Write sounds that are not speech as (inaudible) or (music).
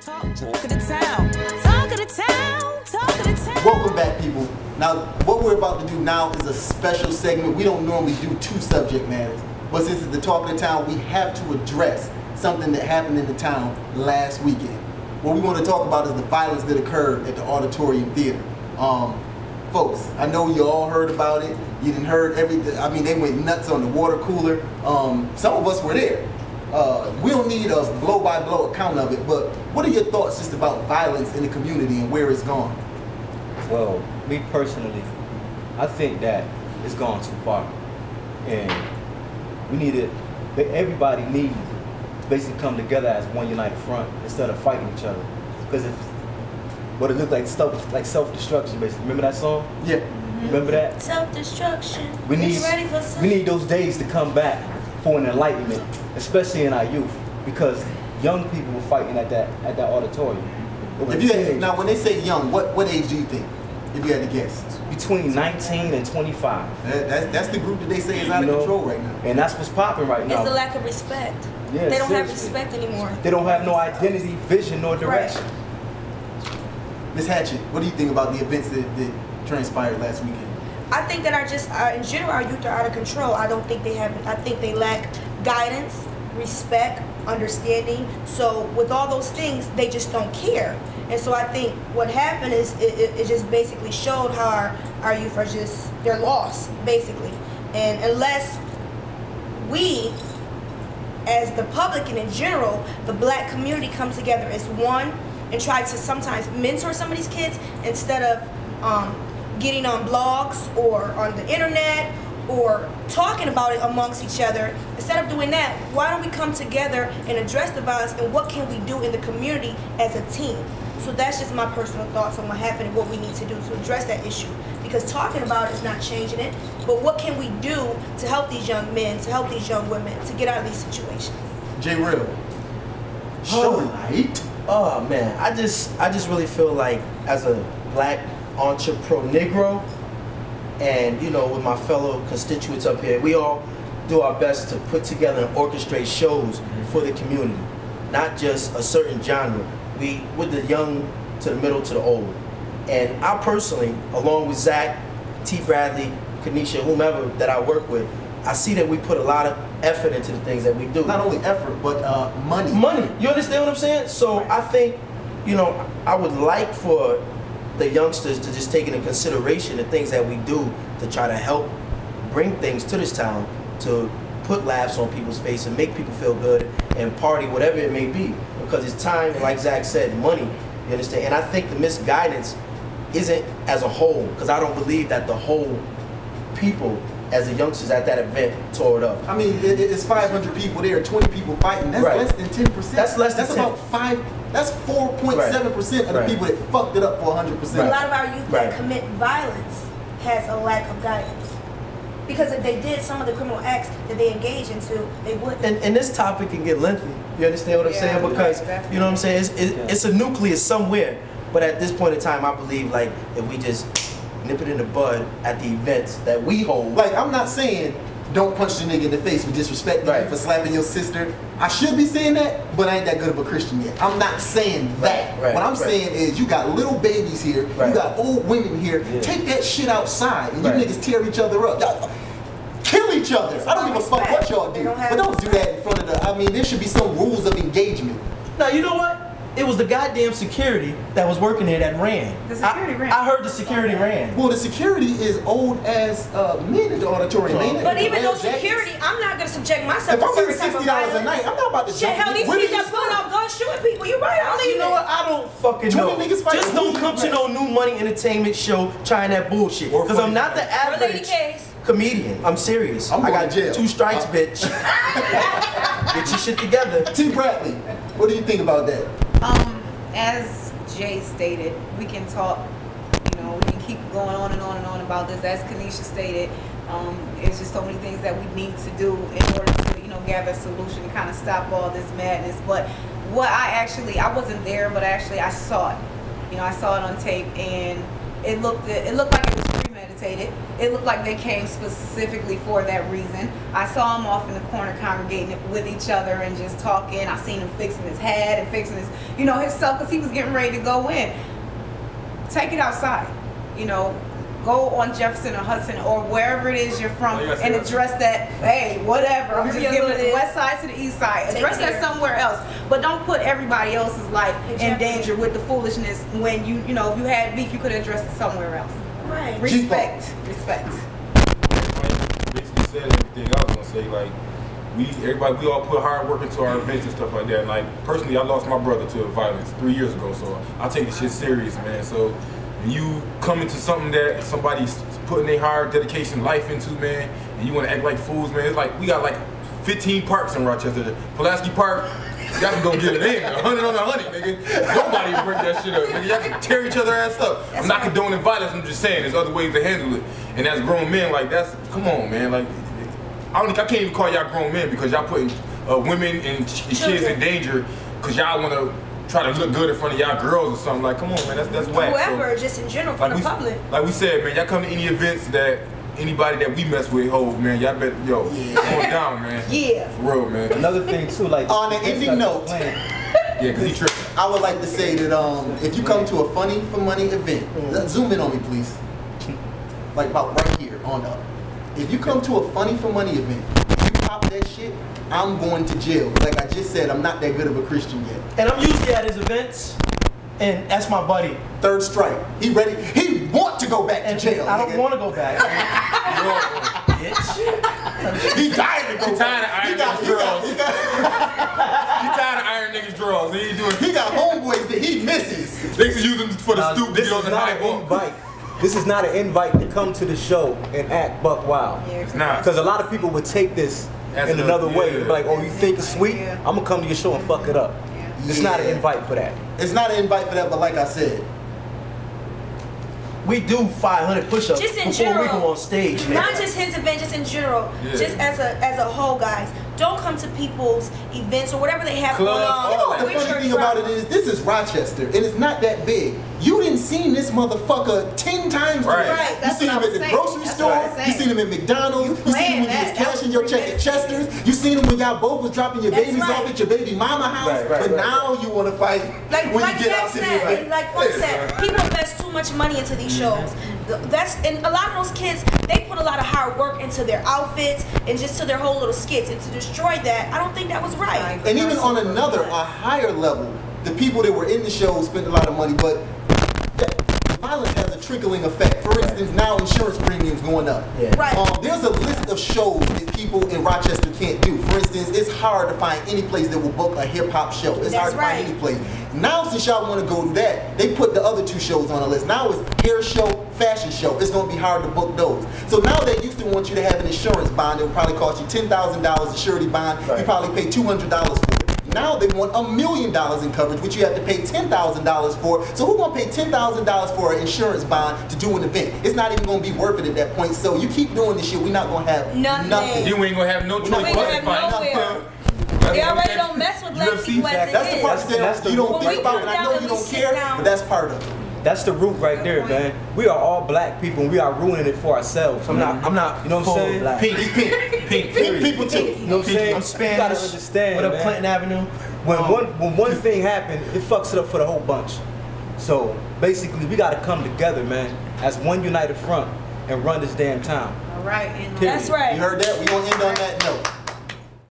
Talk, the town. Talk the town. Talk the town. Welcome back, people. Now, what we're about to do now is a special segment. We don't normally do two subject matters, but since it's the talk of the town, we have to address something that happened in the town last weekend. What we want to talk about is the violence that occurred at the Auditorium Theater. Um, folks, I know you all heard about it. You didn't heard everything. I mean, they went nuts on the water cooler. Um, some of us were there. Uh, we don't need a blow-by-blow account of it, but what are your thoughts just about violence in the community and where it's gone? Well, me personally, I think that it's gone too far, and we need it. Everybody needs to basically come together as one united front instead of fighting each other. Because if what it looked like stuff like self-destruction, basically. Remember that song? Yeah. Remember that? Self-destruction. We need you ready for some? we need those days to come back for an enlightenment, especially in our youth, because young people were fighting at that at that auditorium. If you had, now, when they say young, what, what age do you think? If you had to guess, between 19 and 25. that, that's, that's the group that they say is out you of control right now. And that's what's popping right now. It's the lack of respect. Yeah, they don't have respect anymore. They don't have no identity, vision, nor direction. Miss Hatchet, what do you think about the events that, that transpired last weekend? I think that our just uh, in general our youth are out of control. I don't think they have. I think they lack guidance, respect, understanding. So with all those things, they just don't care. And so I think what happened is it, it, it just basically showed how our, our youth are just they're lost basically. And unless we as the public and in general, the black community come together as one and try to sometimes mentor some of these kids instead of um, getting on blogs or on the internet or talking about it amongst each other. Instead of doing that, why don't we come together and address the violence and what can we do in the community as a team? So that's just my personal thoughts on what happened and what we need to do to address that issue. Because talking about it is not changing it, but what can we do to help these young men, to help these young women, to get out of these situations? J. Real, show oh. light. Oh man, I just I just really feel like as a black entrepreneur Negro, and you know with my fellow constituents up here, we all do our best to put together and orchestrate shows for the community, not just a certain genre. We with the young to the middle to the old, and I personally, along with Zack, T. Bradley, Kanisha, whomever that I work with, I see that we put a lot of effort into the things that we do Not only effort, but uh, money. money. You understand what I'm saying? So I think, you know, I would like for the youngsters to just take into consideration the things that we do to try to help bring things to this town to put laughs on people's face and make people feel good and party, whatever it may be. Because it's time, and like Zack said, money. You understand? And I think the misguidance isn't as a whole, because I don't believe that the whole people as the youngsters at that event tore it up. I mean, it, it's 500 people there, 20 people fighting. That's Right. less than 10%. That's less than That's 10. about five. That's 4.7% of the Right. people that fucked it up for 100%. A lot of our youth Right. that commit violence has a lack of guidance. Because if they did some of the criminal acts that they engage into, they wouldn't. and, and this topic can get lengthy. You understand what I'm Yeah, saying? right, Because definitely. you know what I'm saying. It's, it, it's a nucleus somewhere. But at this point in time, I believe like if we just nip it in the bud at the events that we hold. Like, I'm not saying don't punch the nigga in the face for disrespecting Right. you, for slapping your sister. I should be saying that, but I ain't that good of a Christian yet. I'm not saying that. Right, what I'm right. saying is you got little babies here, Right. you got old women here. Yeah. Take that shit outside and you Right. niggas tear each other up. Y'all kill each other. I don't give a fuck what y'all do. don't But don't do that in front of the I mean, there should be some rules of engagement. now you know what? It was the goddamn security that was working there that ran. The security I, ran. I heard the security ran. Well, the security is old as uh, men in the auditorium, ain't it? But The even red though jackets. security, I'm not gonna subject myself If to I'm getting certain type sixty of dollars a night, I'm not about to Shit, jump hell, these women kids and pulling stuff. out guns shooting people. You're right. I don't You know what? I don't fucking Twenty know. niggas fighting Just don't come to no new money entertainment show trying that bullshit. Because I'm not the Or Lady average comedian. I'm serious. I'm I got to jail. two strikes, Uh, bitch. (laughs) Get your shit together. T. Bradley, what do you think about that? Um, as Jay stated, we can talk, you know, we can keep going on and on and on about this. As Kanisha stated, um, it's just so many things that we need to do in order to, you know, gather a solution and kind of stop all this madness. But what I actually, I wasn't there, but actually I saw it. You know, I saw it on tape and it looked, it looked like it was premeditated. It looked like they came specifically for that reason. I saw him off in the corner congregating with each other and just talking. I seen him fixing his head and fixing his, you know, himself because he was getting ready to go in. Take it outside. You know, go on Jefferson or Hudson or wherever it is you're from Oh, you and that. address that. Hey, whatever. I'm just giving it it the west side to the east side. Take Address care. that somewhere else, but don't put everybody else's life In in danger with the foolishness. When you, you know, if you had beef, you could address it somewhere else. Right. Respect, uh, respect. basically said everything I was gonna say. Like we, everybody, we all put hard work into our events and stuff like that. And like personally, I lost my brother to violence three years ago, so I take this shit serious, man. So when you come into something that somebody's putting their hard dedication, life into, man, and you want to act like fools, man. It's like we got like 15 parks in Rochester. Pulaski Park. Y'all can go get it in. A hundred on a hundred, nigga. Nobody break that shit up, nigga. Y'all can tear each other ass up. I'm not condoning violence. I'm just saying there's other ways to handle it. And as grown men, like that's come on, man. Like I don't. I can't even call y'all grown men because y'all putting uh, women and ch- kids in danger because y'all want to try to look good in front of y'all girls or something. Like, come on, man. That's that's whack. So- Whoever, just in general, for like the we, public. like we said, man, y'all come to any events that anybody that we mess with hold, man. Y'all better, yo, going down, man. (laughs) Yeah. For real, man. Another thing too, like On an ending note. (laughs) Yeah, because he tripping. I would like to say that um, if you come to a funny for money event, let's zoom in on me, please. Like about right here on up. If you come to a funny for money event, you pop that shit, I'm going to jail. Like I just said, I'm not that good of a Christian yet. And I'm usually at his events, and that's my buddy. Third strike. He ready. He want to go back to jail. I don't want to go back. (laughs) Bitch. He dying to go He tired back. of He iron got, niggas' he got, drawers. he got, He tired of iron niggas' drawers. He ain't doing. he got homeboys that he misses. They used to use them for the Now, stoop to this is not an invite. This is not an invite to come to the show and act buck wild. Nah. Because a lot of people would take this As in a- another way. yeah. Be Like, oh, you think it's sweet? Yeah. I'm gonna come to your show and fuck it up. It's not an invite for that. It's not an invite for that, but like I said, We do 500 push-ups Just in before general, we go on stage, man. Not just his event, just in general. Yeah. Just as a as a whole, guys. Don't come to people's events or whatever they have Clubs, going on. all You know what the funny your thing about it is, this is Rochester, and it's not that big. You didn't see this motherfucker ten times Right. today. Right, You seen what him I at the saying. grocery That's store. what I was You seen him at McDonald's. You You, seen him planned when you was that. That cashing was your check at. Chester's. You seen him when y'all both was dropping your That's babies right. off at your baby mama house. Right, right, but right, now you want to fight Like, when like you get Jack out to the said, event. and like Funk said, people invest too much money into these Mm-hmm. shows. That's and a lot of those kids, they put a lot of hard work into their outfits and just to their whole little skits. And to destroy that, I don't think that was right. And even on another, a higher level, the people that were in the show spent a lot of money, but that violence has a trickling effect. For instance, now insurance premiums going up. Yeah. Right. Um, there's a list of shows that people in Rochester can't do. For instance, it's hard to find any place that will book a hip hop show. It's That's hard to right. find any place. Now, since y'all want to go do that, they put the other two shows on the list. Now it's hair show, fashion show. It's going to be hard to book those. So now they used to want you to have an insurance bond. It would probably cost you ten thousand dollars a surety bond. You probably pay two hundred dollars for it. Now they want a million dollars in coverage, which you have to pay ten thousand dollars for. So who's gonna pay ten thousand dollars for an insurance bond to do an event? It's not even gonna be worth it at that point. So you keep doing this shit, we're not gonna have Nothing. nothing. You ain't gonna have no choice but ain't to gonna fight. have nowhere. That's They what already we- don't mess with black UFC, people as it That's the part That's- that that's the- you don't think about, come and I know you don't care, down- but that's part of it. That's the root right there, man. We are all black people and we are ruining it for ourselves. I'm man. not. I'm not. You know what I'm saying? Black. Pink, pink. pink, Pink people too. You know what I'm saying? I'm You Spanish. gotta understand, What up. Clinton Avenue? When Um, one when one thing happened, it fucks it up for the whole bunch. So basically, we gotta come together, man, as one united front and run this damn town. All right. And, That's right. You heard that? We gonna end on that note.